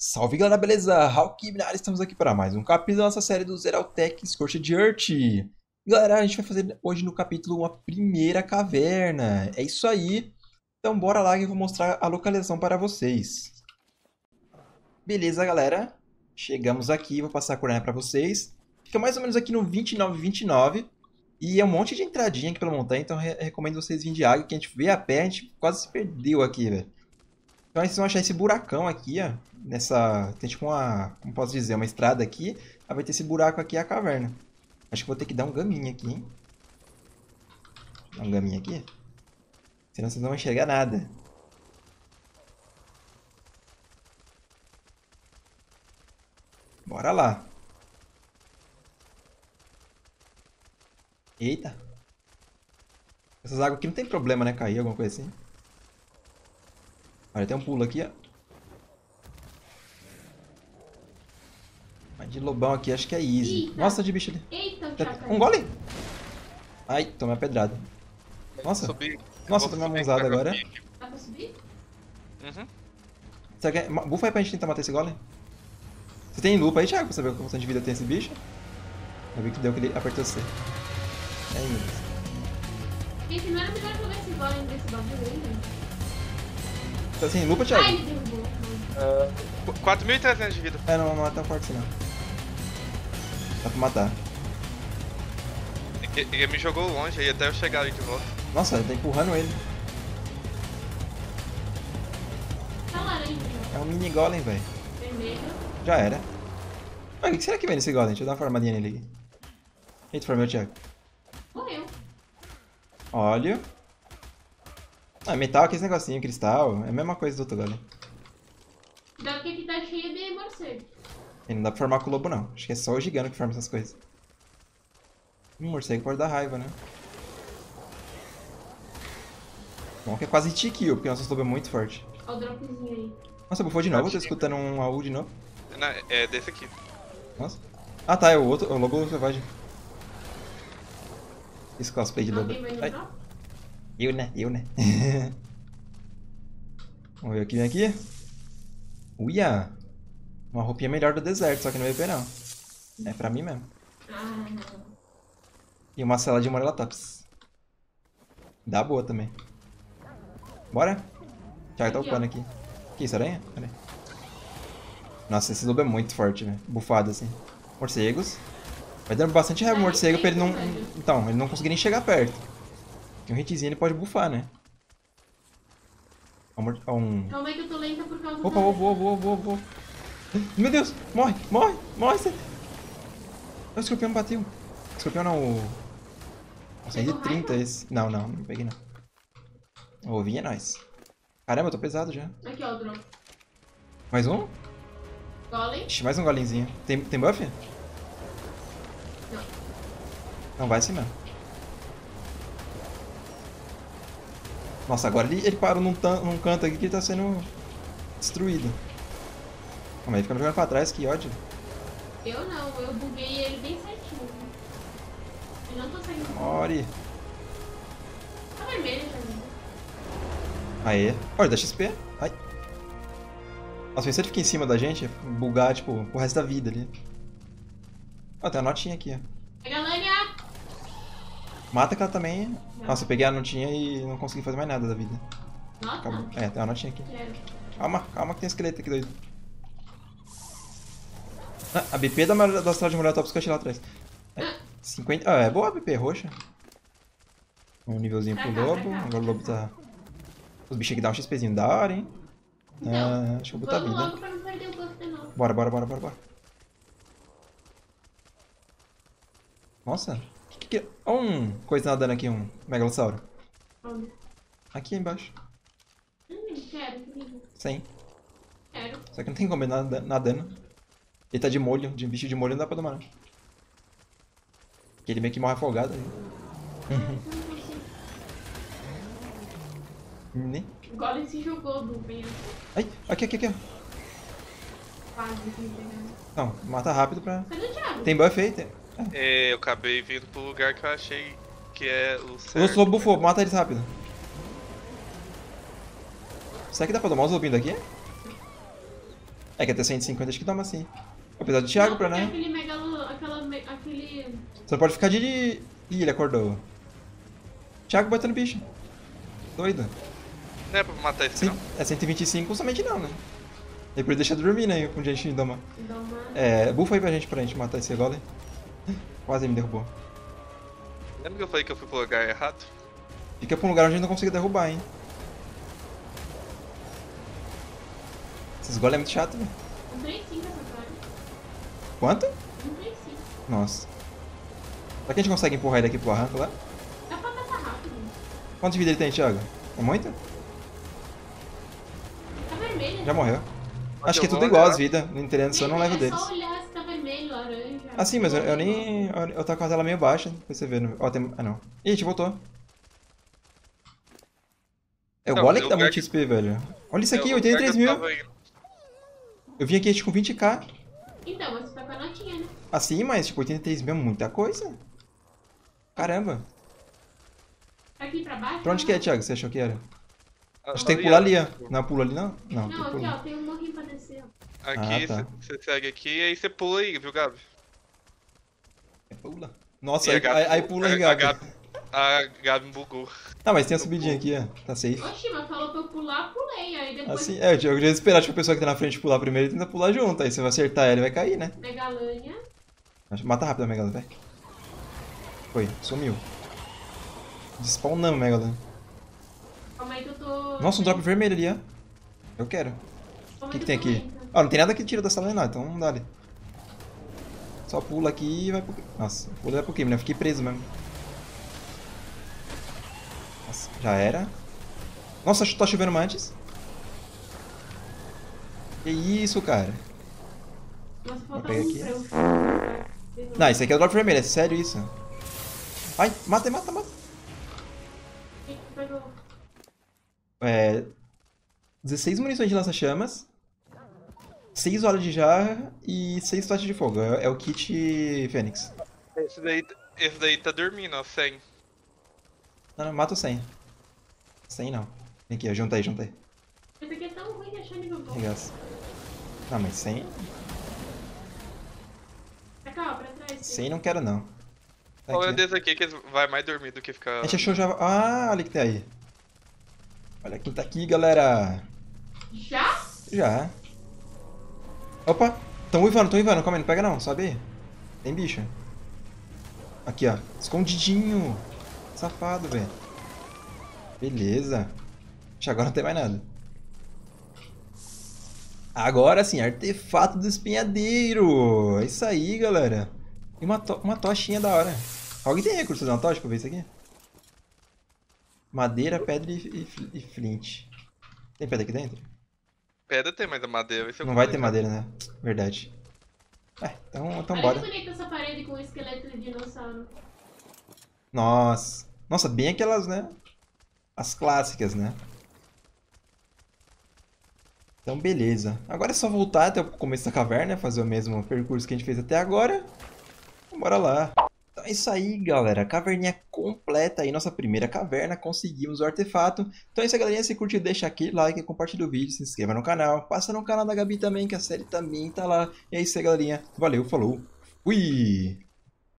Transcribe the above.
Salve galera, beleza? Hawk estamos aqui para mais um capítulo da nossa série do Zeraltech Scorched Earth. Galera, a gente vai fazer hoje no capítulo uma primeira caverna. É isso aí. Então bora lá que eu vou mostrar a localização para vocês. Beleza, galera. Chegamos aqui, vou passar a coordenada para vocês. Fica mais ou menos aqui no 2929. E é um monte de entradinha aqui pela montanha, então eu recomendo vocês virem de água, que a gente vê a pé, a gente quase se perdeu aqui, velho. Então vocês vão achar esse buracão aqui, ó. Nessa. Tem tipo uma. Como posso dizer? Uma estrada aqui. Aí vai ter esse buraco aqui, a caverna. Acho que vou ter que dar um gaminho aqui, hein? Dar um gaminho aqui. Senão vocês não vão enxergar nada. Bora lá. Eita. Essas águas aqui não tem problema, né? Cair, alguma coisa assim. Olha, tem um pulo aqui, ó. Mas de lobão aqui acho que é easy. Eita. Nossa, de bicho ali. Eita, Tá-. Um golem! Ai, tomei uma pedrada. Nossa, Subi. Nossa, tomei uma subir mãozada a agora. Dá pra subir? Uhum. Você quer... ma- Bufa aí pra gente tentar matar esse golem. Você tem lupa aí, Thiago, pra saber quanto de vida tem esse bicho? Eu vi que deu que ele apertou C. É Deus. Gente, não era melhor jogar esse golem desse bagulho aí, né? Tá sem lupa, Thiago? ele derrubou. Qu- 4.300 de vida. É, não, não é tão forte assim, não. Dá pra matar. E- Ele me jogou longe aí até eu chegar ali de volta. Nossa, ele tá empurrando ele. Tá laranja, É um mini golem, velho. vermelho. Já era. Mas o que será que vem nesse golem? Deixa eu dar uma formadinha nele aqui. Eita, formou Thiago. Morreu. Óleo. Ah, metal aqui esse negocinho, cristal. É a mesma coisa do outro golem. Dá que aqui tá cheia de morcego. E não dá pra formar com o lobo, não. Acho que é só o gigante que forma essas coisas. Um morcego pode dar raiva, né? Bom que é quase kill, porque nosso lobo é muito forte. Ó o dropzinho aí. Nossa, bufou de novo? Eu tô escutando um AU de novo. Na- é desse aqui. Nossa. Ah tá, é o outro, é o lobo selvagem. Esse cosplay de lobo. Alguém vai no Ai? Eu né, eu né. Vamos ver aqui, vem aqui. Uia! Uma roupinha melhor do deserto, só que não vai ver não. É pra mim mesmo. E uma cela de Morella Tops. Dá boa também. Bora? Thiago tá upando aqui. Que isso, aranha? Aranha. Nossa, esse lobo é muito forte, velho. Bufado assim. Morcegos. Vai dando bastante o Ai, morcego pra ele não. Então, ele não conseguir nem chegar perto. Tem um hitzinho ele pode bufar, né? Ó, Um. Calma aí que eu tô lenta por causa Opa, da... ovo, ovo, ovo, ovo. Meu Deus! Morre, morre, morre! Você... O escorpião bateu. O escorpião não, o... Nossa, é de Pegou 30 raiva? esse. Não, não, não peguei não. O ovinho é nóis. Caramba, eu tô pesado já. Aqui, ó, o drop. Mais um? Golem. Ixi, mais um golinzinho. Tem, tem buff? Não. Não, vai sim mesmo. Nossa, agora ele, ele parou num, num canto aqui que ele tá sendo destruído. Calma aí, fica jogando pra trás, que ódio. Eu não, eu buguei ele bem certinho. Eu não tô saindo. More. Tá vermelho já? Aê. Olha, dá XP. Ai. Nossa, se ele fica em cima da gente, bugar, tipo, o resto da vida ali. Ó, tem uma notinha aqui, ó. Mata aquela também. Nossa, eu peguei a notinha e não consegui fazer mais nada da vida. Acabou. É, tem uma notinha aqui. Calma, calma que tem esqueleto aqui doido. Ah, a BP da, da astral de Molotov que eu lá atrás. É, 50. Ah, é boa a BP roxa. Um nívelzinho pro lobo. Agora o lobo tá. Os bichos aqui dão um XPzinho da hora, hein? Então, Ah, acho que eu vou botar vida. logo pra não perder o buff de novo. Bora, bora, bora, bora, bora. Nossa, que. Olha um coisa nadando aqui, um megalossauro. Onde? Aqui embaixo. Hum, quero, comigo. 100. Quero. Só que não tem como ele nada- nadando. Ele tá de molho, de bicho de molho não dá pra domar. não. Porque ele meio que morre afogado. consigo. Nem... O Golem se jogou do penhasco. Ai, aqui, aqui, aqui. ó. Quase que me pegaram. Não, mata rápido pra... Cadê o Thiago? Tem buff aí? Tem... É, eu acabei vindo pro lugar que eu achei que é o O certo. lobo bufou, mata eles rápido. Será que dá pra domar os lobinhos daqui? É que até 150 acho que toma sim. Apesar do Thiago Não, pra né? Aquele megalo... Aquela... Aquele... Só pode ficar de. Ih, ele acordou. Thiago botando bicho. Doido. Não é pra matar esse não? É 125, somente não, né? Depois deixa dormir, né? Com gente doma. Dá uma... É, bufa aí pra gente, pra gente matar esse golem. Quase me derrubou. Lembra que eu falei que eu fui pro lugar errado? Fica pra um lugar onde a gente não consiga derrubar, hein? Esses golem é muito chato, velho. Um 35 essa história. Quanto? Um 35. Nossa. Será que a gente consegue empurrar ele aqui pro arranco lá? Dá pra matar rápido. Quanto de vida ele tem, Thiago? É muito? Tá vermelho. Já morreu. Mas Acho que é eu tudo igual as vidas. Não interessa, só eu não levo É deles. Vermelho, laranja. Ah, sim, mas eu, eu nem. Eu, eu tô com a tela meio baixa, pra você ver. Ó, tem. Ah, não. Ih, a gente voltou. É o golem é que dá muito que- XP, velho. Olha isso É aqui, o lugar 83 que eu mil. tava. Eu vim aqui com 20k. Então, você tá com a notinha, né? Assim, mas tipo, 83 mil é muita coisa. Caramba. Aqui pra baixo? Pra onde que é, Thiago? Você achou que era? Ah, Acho que tem que ali, pular ó. ali, ó. Não, pula ali não? Não, Não, que aqui pular. ó, tem um morrinho pra descer, ó. Aqui, Ah, tá. você segue aqui e aí você pula aí, viu, Gabi? É, Pula. Nossa, aí, Gabi- aí, aí pula aí, a- a Gabi. A Gabi bugou. Ah, mas tem a subidinha aqui, ó. Tá safe. Oxi, mas falou pra eu pular, pulei. Aí depois Assim, é, eu já ia esperar, tipo, a pessoa que tá na frente pular primeiro e tenta pular junto. Aí você vai acertar ela e vai cair, né? Megalanha. Mata rápido a Megalon, vai. Foi, sumiu. Despawnamos a. Calma aí que eu tô. Nossa, um drop vermelho ali, ó. Eu quero. O que, aí que tem aqui? Ó, não tem nada que tira da sala não, então não dá ali. Só pula aqui e vai pro... Nossa, pula e vai pro crime, né? Fiquei preso mesmo. Nossa, já era. Nossa, tá chovendo antes. Que isso, cara? Nossa, falta pegar aqui. Não, isso aqui é o drop vermelho, é sério isso. Ai, mata, mata, mata. É... 16 munições de lança-chamas. 6 horas de jarra e 6 tochas de fogo. É, é o kit Fênix. Esse daí, esse daí tá dormindo, ó, 100. Não, não, mata o 100. 100 não. Vem aqui, ó, junta aí, junta aí. Esse aqui é tão ruim de achar nível bom. Regaça. Não, mas 100... Pra cá, ó, pra trás. 100 não quero não. Tá aqui. desse aqui que vai mais dormir do que ficar. A gente achou já... Ah, olha que tem aí. Olha quem tá aqui, galera. Já? Já. Opa, tão uivando, tão uivando. Calma aí, não pega não, sobe aí. Tem bicho. Aqui, ó. Escondidinho. Safado, velho. Beleza. Acho agora não tem mais nada. Agora sim, artefato do espinhadeiro. É isso aí, galera. E uma, to uma tochinha da hora. Alguém tem recurso de uma tocha pra ver isso aqui? Madeira, pedra e, e, e flint. Tem pedra aqui dentro? Pedra tem, mas a madeira vai ser Não vai ter madeira, né? Verdade. É, então, então bora. que bonita essa parede com o esqueleto de dinossauro. Nossa. Nossa, bem aquelas, né? As clássicas, né? Então, beleza. Agora é só voltar até o começo da caverna, fazer o mesmo percurso que a gente fez até agora. Então, bora lá. Então é isso aí, galera. Caverninha completa aí, nossa primeira caverna. Conseguimos o artefato. Então é isso aí, galerinha. Se curtiu, deixa aquele like, compartilha o vídeo, se inscreva no canal. Passa no canal da Gabi também, que a série também tá lá. E é isso aí, galerinha. Valeu, falou. Fui!